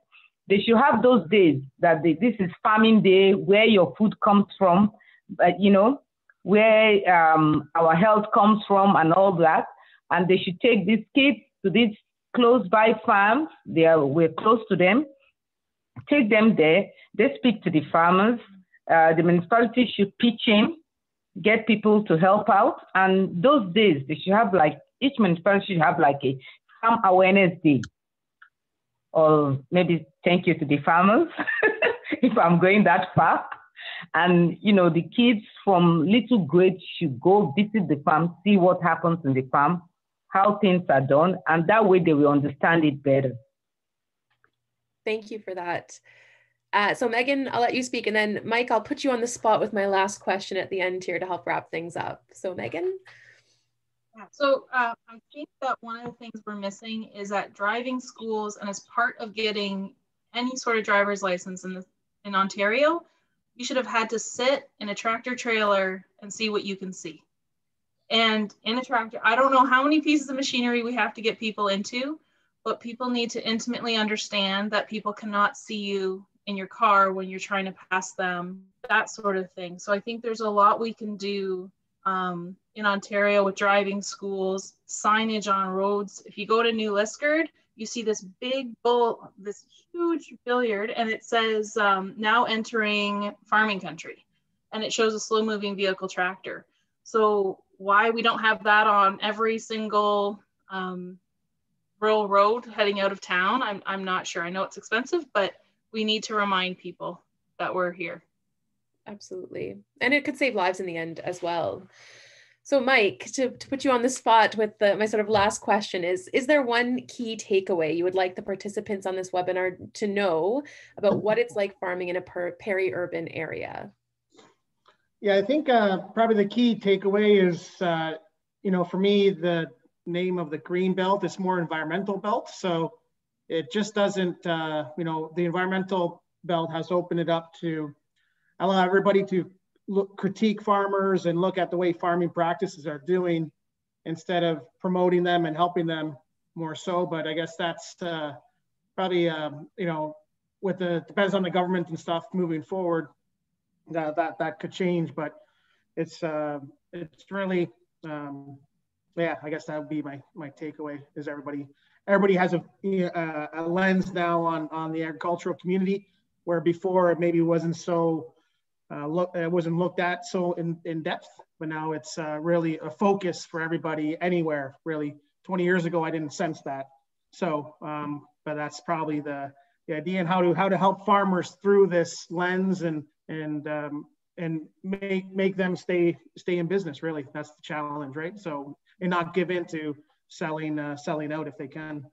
they should have those days that they, this is farming day where your food comes from, but you know, where um, our health comes from and all that. And they should take these kids to these close by farms. They are, we're close to them. Take them there. They speak to the farmers. Uh, the municipality should pitch in, get people to help out. And those days, they should have like, each municipality should have like a farm awareness day or maybe thank you to the farmers if I'm going that far. And you know, the kids from little grade should go visit the farm, see what happens in the farm, how things are done, and that way they will understand it better.
Thank you for that. Uh, so Meaghan, I'll let you speak, and then Mike, I'll put you on the spot with my last question at the end here to help wrap things up. So Meaghan.
So uh, I think that one of the things we're missing is that driving schools, and as part of getting any sort of driver's license in the, in Ontario, you should have had to sit in a tractor trailer and see what you can see. And in a tractor, I don't know how many pieces of machinery we have to get people into, but people need to intimately understand that people cannot see you in your car when you're trying to pass them, that sort of thing. So I think there's a lot we can do um, in Ontario with driving schools, signage on roads. If you go to New Liskeard, you see this big bull, this huge billiard, and it says um, now entering farming country. And it shows a slow moving vehicle tractor. So, why we don't have that on every single um, rural road heading out of town, I'm, I'm not sure. I know it's expensive, but we need to remind people that we're here.
Absolutely. And it could save lives in the end as well. So Mike, to, to put you on the spot with the, my sort of last question is, is there one key takeaway you would like the participants on this webinar to know about what it's like farming in a peri-urban area?
Yeah, I think uh, probably the key takeaway is, uh, you know, for me, the name of the green belt is more environmental belt. So it just doesn't, uh, you know, the environmental belt has opened it up to allow everybody to look, critique farmers and look at the way farming practices are doing instead of promoting them and helping them more so. But I guess that's uh, probably, um, you know, with the, depends on the government and stuff moving forward, that, that, that could change. But it's, uh, it's really, um, yeah, I guess that would be my, my takeaway is everybody, everybody has a, uh, a lens now on, on the agricultural community where before it maybe wasn't so uh, look, it wasn't looked at so in, in depth, but now it's uh, really a focus for everybody anywhere, really. 20 years ago, I didn't sense that. So, um, but that's probably the, the idea and how to, how to help farmers through this lens and, and, um, and make, make them stay, stay in business, really. That's the challenge, right? So, and not give in to selling, uh, selling out if they can.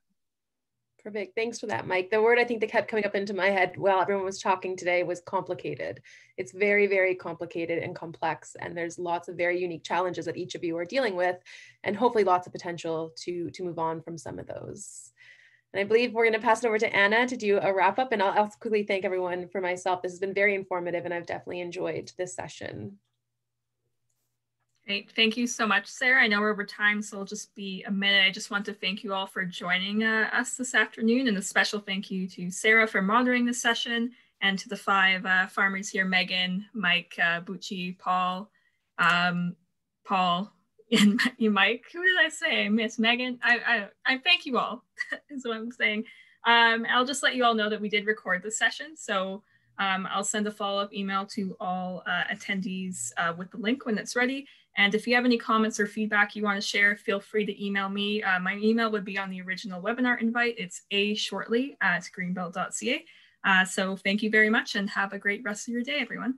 Perfect. Thanks for that, Mike. The word I think that kept coming up into my head while everyone was talking today was complicated. It's very, very complicated and complex, and there's lots of very unique challenges that each of you are dealing with, and hopefully lots of potential to, to move on from some of those. And I believe we're going to pass it over to Anna to do a wrap up, and I'll, I'll quickly thank everyone for myself. This has been very informative, and I've definitely enjoyed this session.
Great. Thank you so much, Sara. I know we're over time, so it'll just be a minute. I just want to thank you all for joining uh, us this afternoon, and a special thank you to Sara for moderating the session, and to the five uh, farmers here, Meaghan, Mike, uh, Buchi, Paul, um, Paul, and you, Mike. Who did I say? Miss Meaghan. I, I, I thank you all, is what I'm saying. Um, I'll just let you all know that we did record the session, so um, I'll send a follow-up email to all uh, attendees uh, with the link when it's ready. And if you have any comments or feedback you want to share, feel free to email me. Uh, my email would be on the original webinar invite. It's a shortly at greenbelt.ca. Uh, so thank you very much and have a great rest of your day, everyone.